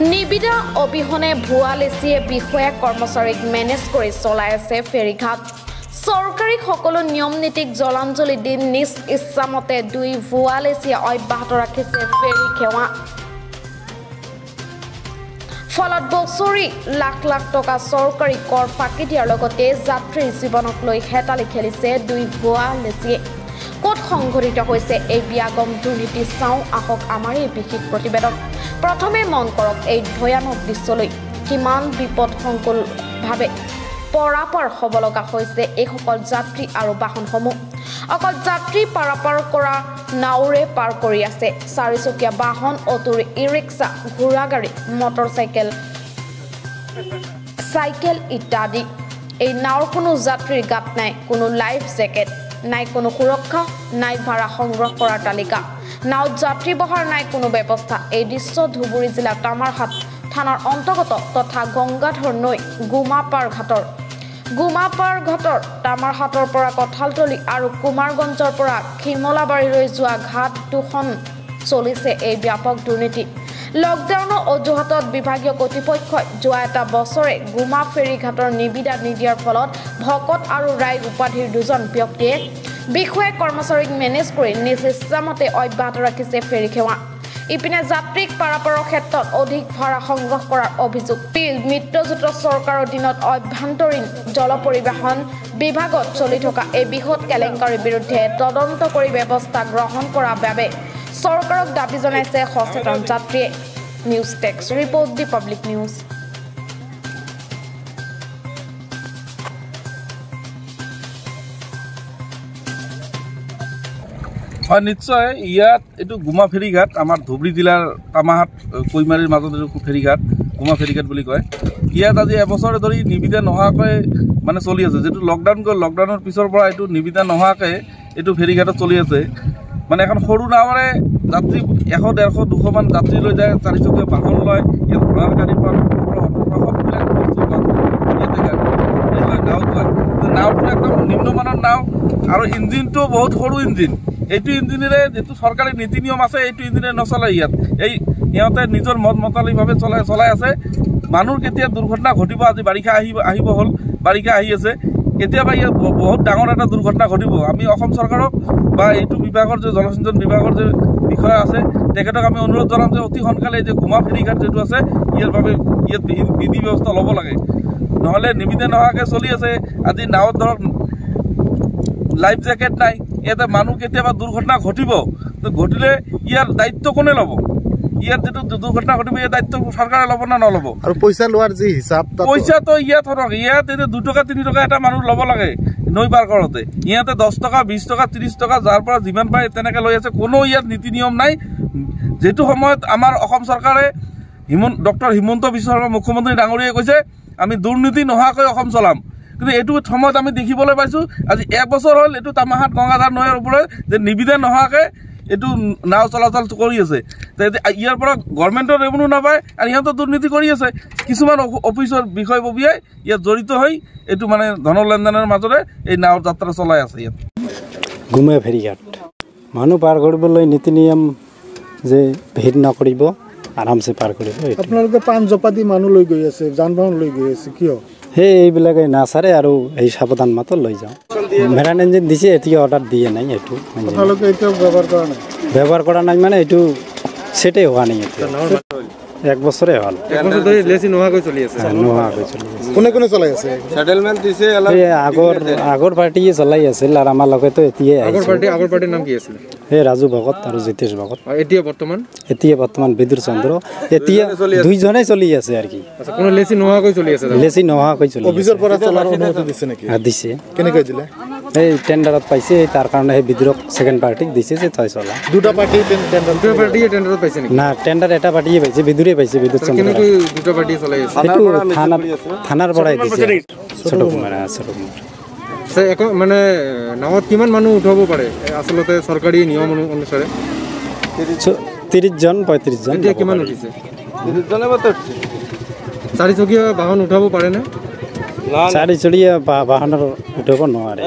নিবিদা অবিহনে ভুৱা লেচিয়ে বিষয়া কৰ্মচাৰীক মেনেজ কৰি চলাই আছে ফেৰীঘাট। চৰকাৰী সকলো নিয়ম নীতিক জলাঞ্জলি দি নিজ ইচ্ছামতে দুই ভুৱা লেচিয়ে অব্যাহত ৰাখিছে ফেৰী সেৱা। ফলত বছৰি লাখ লাখ টকা চৰকাৰী কৰ ফাঁকি দিয়াৰ লগতে যাত্ৰীৰ জীৱনক লৈ হেতালি খেলিছে দুই ভুৱা লেচিয়ে। ক'ত সংঘটিত হৈছে এই বিয়াগম দুৰ্নীতি চাওঁ আহক আমাৰ এই বিশেষ প্ৰতিবেদন। প্ৰথমে মন কৰক এই ভয়ানক দৃশ্যলৈ। কিমান বিপদসংকুলভাৱে পৰাপাৰ হ'ব লগা হৈছে এইসকল যাত্ৰী আৰু বাহনসমূহ। অকল যাত্ৰী পাৰাপাৰ কৰা নাওৰে পাৰ কৰি আছে। চাৰিচকীয়া বাহন অটোৰ ই ৰিক্সা ঘোঁৰা গাড়ী মটৰ চাইকেল চাইকেল ইত্যাদি। এই নাওৰ কোনো যাত্ৰীৰ গাত নাই কোনো লাইফ জেকেট। নাই কোনো সুৰক্ষা নাই ভাড়া সংগ্ৰহ কৰাৰ তালিকা। নাওত যাত্ৰী বহাৰ নাই কোনো ব্যৱস্থা। এই দৃশ্য ধুবুৰী জিলাৰ তামাৰহাট থানাৰ অন্তৰ্গত তথা গংগাধৰ নৈ গুমাপাৰ ঘাটৰ। গুমাপাৰ ঘাটৰ তামাৰহাটৰ পৰা কঁঠালতলী আৰু কুমাৰগঞ্জৰ পৰা খিমলাবাৰীলৈ যোৱা ঘাট দুখন চলিছে। এই ব্যাপক দুৰ্নীতি লকডাউনৰ অজুহাতত বিভাগীয় কৰ্তৃপক্ষই যোৱা এটা বছৰে গুমা ফেৰী ঘাটৰ নিবিদা নিদিয়াৰ ফলত ভকত আৰু ৰাইজ উপাধিৰ দুজন ব্যক্তিয়ে বিষয়া কৰ্মচাৰীক মেনেজ কৰি নিজ ইচ্ছামতে অব্যাহত ৰাখিছে ফেৰী সেৱা। ইপিনে যাত্ৰীক পাৰাপাৰৰ ক্ষেত্ৰত অধিক ভাড়া সংগ্ৰহ কৰাৰ অভিযোগ। মিত্ৰজোঁট চৰকাৰৰ দিনত অভ্যন্তৰীণ জল পৰিবহণ বিভাগত চলি থকা এই বৃহৎ কেলেংকাৰীৰ বিৰুদ্ধে তদন্ত কৰি ব্যৱস্থা গ্ৰহণ কৰাৰ বাবে চৰকাৰক দাবী জনাইছে সচেতন যাত্ৰীয়ে news text report the public news. হয় নিশ্চয় ইয়াত এইটো গুমা ফেৰীঘাট আমাৰ ধুবুৰী জিলাৰ কামাহাট কৈমাৰীৰ মাজত এইটো ফেৰীঘাট গুমা ফেৰীঘাট বুলি কয়। ইয়াত আজি এবছৰ ধৰি নিবিদা নোহোৱাকৈ মানে চলি আছে। যিটো লকডাউন গ'ল লকডাউনৰ পিছৰ পৰা এইটো নিবিদা নোহোৱাকৈ এইটো ফেৰীঘাটত চলি আছে। মানে এখন সৰু নাৱেৰে যাত্ৰী এশ ডেৰশ দুশমান যাত্ৰী লৈ যায় চাৰিচকীয়া বাহন লয় ইয়াত ঘোঁৰাৰ গাড়ীৰ পৰা নাওটো একদম নিম্নমানৰ নাও আৰু ইঞ্জিনটো বহুত সৰু ইঞ্জিন। এইটো ইঞ্জিনেৰে যিটো চৰকাৰী নীতি নিয়ম আছে এইটো ইঞ্জিনে নচলে ইয়াত। এই সিহঁতে নিজৰ মত মতালিভাৱে চলাই চলাই আছে। মানুহ কেতিয়া দুৰ্ঘটনা ঘটিব আজি বাৰিষা আহিব আহিব হ'ল বাৰিষা আহি আছে। কেতিয়াবা ইয়াত বহুত ডাঙৰ এটা দুৰ্ঘটনা ঘটিব। আমি অসম চৰকাৰক বা এইটো বিভাগৰ যে জলসিঞ্চন বিভাগৰ যে বিষয়া আছে তেখেতক আমি অনুৰোধ জনাম যে অতি সোনকালে যে গুমা ফেৰীঘাট যিটো আছে ইয়াৰ বাবে ইয়াত বিধি ব্যৱস্থা ল'ব লাগে। নহ'লে নিবিদে নোহোৱাকৈ চলি আছে। আজি নাৱত ধৰক লাইফ জেকেট নাই। ইয়াতে মানুহ কেতিয়াবা দুৰ্ঘটনা ঘটিব। ঘটিলে ইয়াৰ দায়িত্ব কোনে ল'ব? ইয়াত যিটো দুৰ্ঘটনা ঘটিব ইয়াৰ দায়িত্ব চৰকাৰে ল'ব না নল'ব? আৰু পইচা লোৱাৰ যি হিচাপ পইচাটো ইয়াত ধৰক ইয়াত এতিয়া দুটকা তিনি টকা এটা মানুহ ল'ব লাগে নৈ পাৰ কৰোঁতে। ইয়াতে দহ টকা বিছ টকা ত্ৰিছ টকা যাৰ পৰা যিমান পায় তেনেকৈ লৈ আছে। কোনো ইয়াত নীতি নিয়ম নাই। যিটো সময়ত আমাৰ অসম চৰকাৰে হিমন্ত ডক্টৰ হিমন্ত বিশ্ব শৰ্মা মুখ্যমন্ত্ৰী ডাঙৰীয়াই কৈছে আমি দুৰ্নীতি নোহোৱাকৈ অসম চলাম। কিন্তু এইটো সময়ত আমি দেখিবলৈ পাইছোঁ আজি এবছৰ হ'ল এইটো তামাহাট গংগাধাৰ নৈৰ ওপৰত যে নিবিদে নোহোৱাকৈ এইটো নাও চলাচল কৰি আছে। ইয়াৰ পৰা গভৰ্ণমেণ্টৰ ৰেভিনিউ নাপায় আৰু সিহঁতৰ দুৰ্নীতি কৰি আছে। কিছুমান অফিচৰ বিষয়ববীয়াই ইয়াত জড়িত হৈ এইটো মানে ধনৰ লেনদেনৰ মাজেৰে এই নাৱৰ যাত্ৰা চলাই আছে ইয়াত। গুমে ফেৰীঘাট মানুহ পাৰ কৰিবলৈ নীতি নিয়ম যে ভিৰ নকৰিব আৰামছে পাৰ কৰিব আপোনালোকে পাণ জপা দি মানুহ লৈ গৈ আছে যান বাহন লৈ গৈ আছে কিয়? সেই এইবিলাকে নাচাৰে আৰু এই সাৱধান মাতো লৈ যাওঁ। ভেৰান ইঞ্জিন দিছে এতিয়া অৰ্ডাৰ দিয়ে নাই এইটো আপোনালোকে ব্যৱহাৰ কৰা নাই? ব্যৱহাৰ কৰা নাই মানে এইটো ছেটেই হোৱা নাই এক বছৰে হ'ল নোহোৱাকৈ চলি আছে। কোনে কোনে চলাই আছে? এই আগৰ আগৰ পাৰ্টীয়ে চলাই আছিল আৰু আমাৰ লগতো এতিয়াই আগৰ পাৰ্টি আগৰ পাৰ্টিৰ নাম কি আছিলে? সেই ৰাজু ভগত আৰু জিতেশ ভগত। আৰু এতিয়া বৰ্তমান? এতিয়া বৰ্তমান বিদুৰ চন্দ্ৰ। এতিয়া দুইজনেই চলি আছে। আৰু কি। কোনো লেচি নোহোৱাকৈ চলি আছে লেচি নোহোৱাকৈ চলি। অফিচৰ পৰা চলাৰ অনুমতি দিছে নেকি? দিছে। কেনেকৈ দিলে? এই টেণ্ডাৰত পাইছে তাৰ কাৰণে সেই বিদ্ৰোহ ছেকেণ্ড পাৰ্টিক দিছে যে তই চলা দুটা পাৰ্টি দুটা পাৰ্টিয়ে টেণ্ডাৰত পাইছে নেকি? না টেণ্ডাৰ এটা পাৰ্টিয়ে পাইছে বিদুৰে পাইছে বিদ্যুৎ চন্দ্ৰ কেনেকৈ দুটা পাৰ্টিয়ে চলাই আছে? সেইটো থানাত থানাৰ পৰাই দিছে। ছোট কুমাৰ আহ, ছোট কুমাৰ। আচ্ছা, একো মানে নাৱত কিমান মানুহ উঠাব পাৰে? আচলতে চৰকাৰী নিয়ম অনু- অনুসাৰে। চ- ত্ৰিছজন পঁয়ত্ৰিছজন এতিয়া কিমান উঠিছে? চাৰিচকীয়া বাহন উঠাব পাৰেনে? চাৰি চুলিয়া বাহনৰ উঠাব নোৱাৰে